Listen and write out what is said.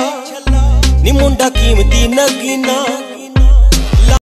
ਛੱਲਾ ਨੀ ਮੁੰਡਾ ਕੀਮਤੀ ਨਗੀਨਾ।